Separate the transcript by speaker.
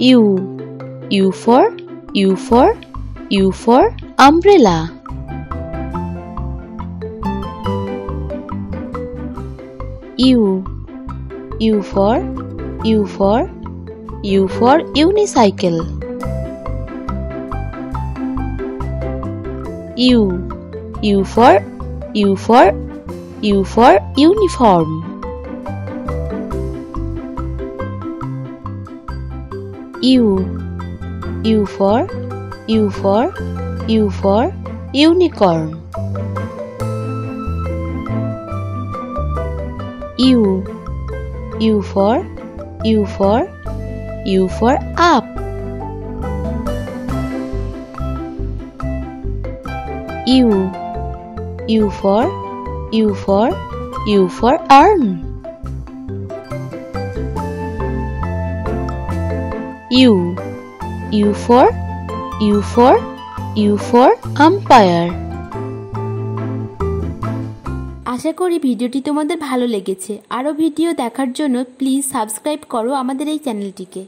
Speaker 1: U U for U for U for umbrella U U for U for U for unicycle U U for U for U for uniform U U for U for U for unicorn U U for U for U for up U U for U for U for urn U U for U for U for umpire
Speaker 2: আশা করি ভিডিওটি তোমাদের ভালো লেগেছে। আরও video দেখার জন্য please subscribe করো আমাদের এই চ্যানেলটিকে।